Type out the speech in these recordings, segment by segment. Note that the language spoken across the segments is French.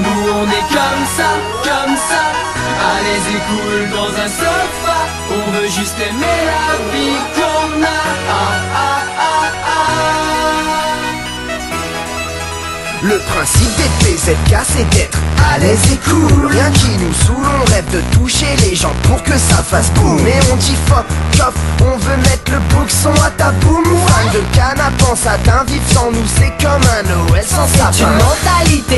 nous on est comme ça, comme ça. À l'aise et cool dans un sofa. On veut juste aimer la vie qu'on a. Ah, ah, ah, ah. Le principe des PZK c'est d'être à l'aise et cool. Rien qui nous saoule, on rêve de toucher les gens pour que ça fasse boum. Mais on dit fuck off, on veut mettre le boxon à ta boum. Fan de canap, pense à d'un vivre sans nous c'est comme un Noël sans C'est une sapin. mentalité,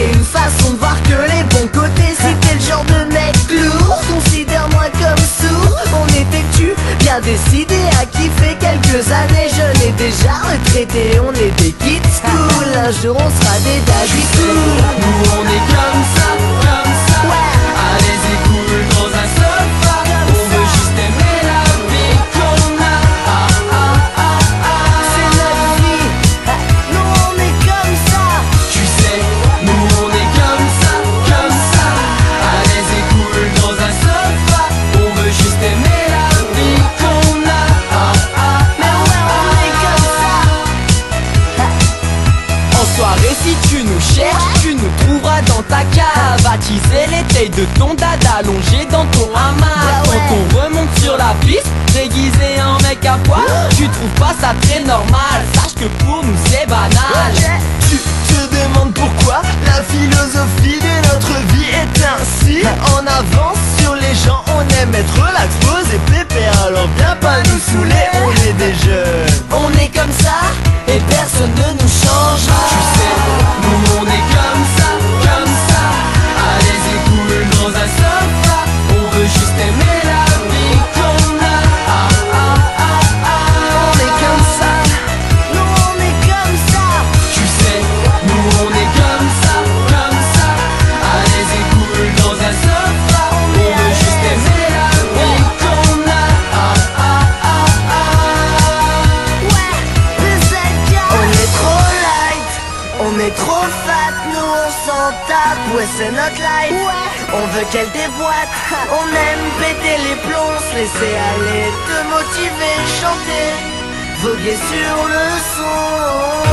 retraité, on des kids cool Un jour on sera des daddy cool on est soirée si tu nous cherches Tu nous trouveras dans ta cave. Attiser les tailles de ton dada Allongé dans ton hamac. Quand on remonte sur la piste Déguisé en mec à poil. Tu trouves pas ça très normal Sache que pour nous c'est banal. Tu te demandes pourquoi la philosophie de notre vie est ainsi. En avance sur les gens, on aime être relax, posé, pépère Alors viens pas nous saouler, on est des jeunes. On est comme ça et ne nous changera est trop fat Nous on s'en tape. Ouais c'est notre life. Ouais. On veut qu'elle déboîte. On aime péter les plombs Se laisser aller Te motiver, chanter Voguer sur le son